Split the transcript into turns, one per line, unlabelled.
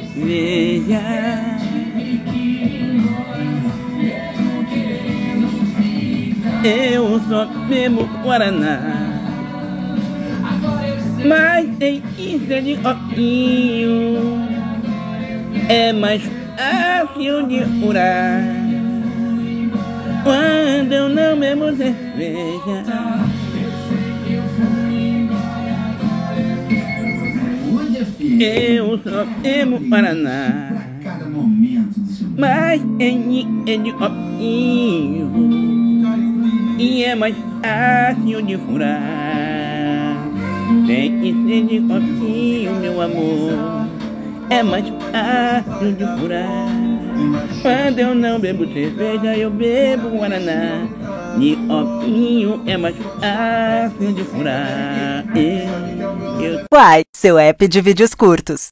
cerveja. Eu só bebo Guaraná. Mas tem isso de opinho. É mais fácil de curar. Quando eu não bebo cerveja. Eu só bebo Paraná. Mas tem é de opinho e é mais fácil de furar. Tem que ser de copinho, meu amor, é mais fácil de furar. Quando eu não bebo cerveja, eu bebo Guaraná. De opinho é mais fácil de furar.
Uai, seu app de vídeos curtos.